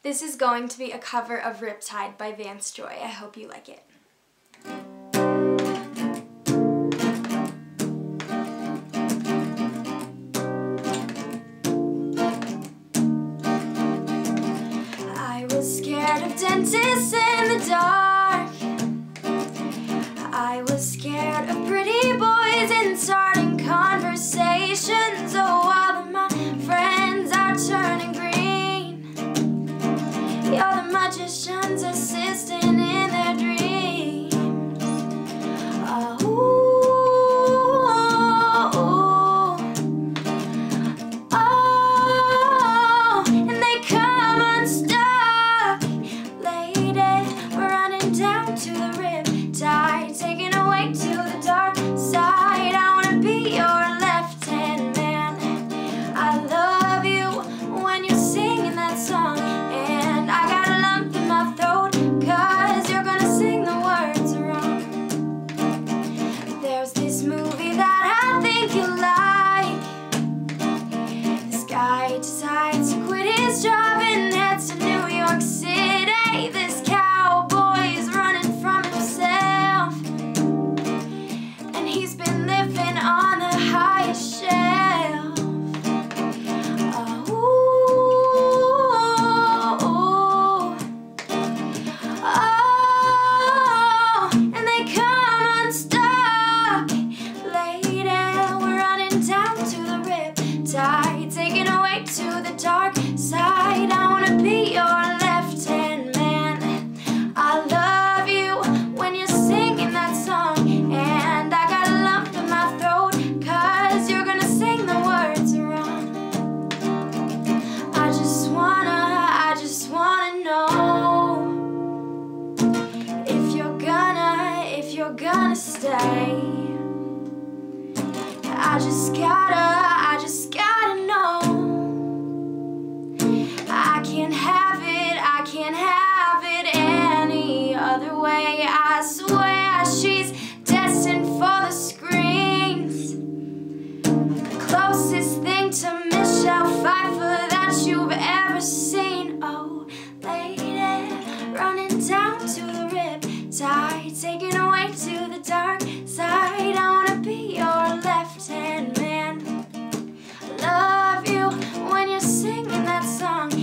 This is going to be a cover of Riptide by Vance Joy. I hope you like it. I was scared of dentists in the dark. I was scared of pretty boys in dark. magicians say. I just gotta, I just gotta know. I can't have it, I can't have it any other way. I swear she's destined for the screens. Closest thing to Michelle Pfeiffer. song.